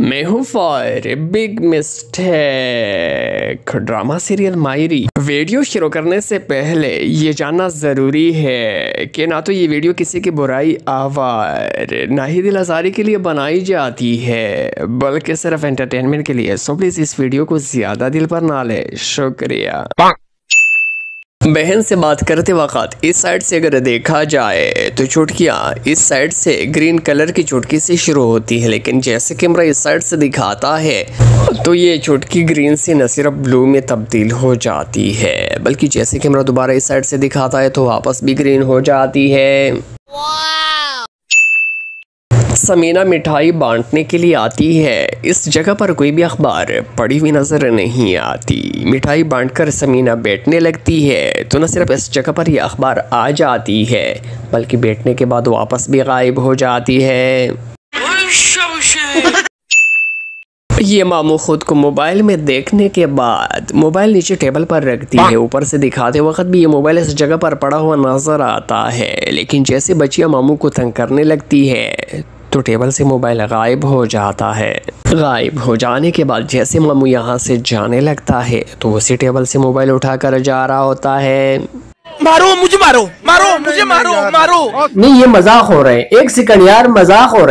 मैं हूँ for, big mistake. Drama serial Mayri. Video शुरू करने से पहले ये जानना ज़रूरी है कि ना तो ये वीडियो किसी की बुराई, आवार, ना ही दिल आज़ारी के लिए बनाई जाती है, बल्कि सिर्फ़ एंटरटेनमेंट के लिए। सो प्लीज़ इस वीडियो को ज़्यादा दिल पर ना ले। शुक्रिया। बहन से बात करते वक्त इस साइड से अगर देखा जाए तो चुटकियाँ इस साइड से ग्रीन कलर की चुटकी से शुरू होती है। लेकिन जैसे कैमरा इस साइड से दिखाता है तो ये चुटकी ग्रीन से न सिर्फ़ ब्लू में तब्दील हो जाती है, बल्कि जैसे कैमरा दोबारा इस साइड से दिखाता है तो वापस भी ग्रीन हो जाती है। समीना मिठाई बांटने के लिए आती है। इस जगह पर कोई भी अखबार पड़ी हुई नज़र नहीं आती। मिठाई बांटकर समीना बैठने लगती है। तो न सिर्फ़ इस जगह पर यह अखबार आ जाती है, बल्कि बैठने के बाद वापस भी गायब हो जाती है। ये मामू खुद को मोबाइल में देखने के बाद मोबाइल नीचे टेबल पर रखती है। ऊपर से दिखाते वक्त भी ये मोबाइल इस जगह पर पड़ा हुआ नज़र आता है, लेकिन जैसे बच्चियाँ मामू को तंग करने लगती है तो टेबल से मोबाइल गायब हो जाता है। गायब हो जाने के बाद जैसे मामू यहाँ से जाने लगता है तो उसी टेबल से मोबाइल उठाकर जा रहा होता है। मारो मुझे मारो मारो मुझे मारो मारो। नहीं ये मज़ाक हो रहे हैं। एक सेकंड यार मज़ाक हो रहे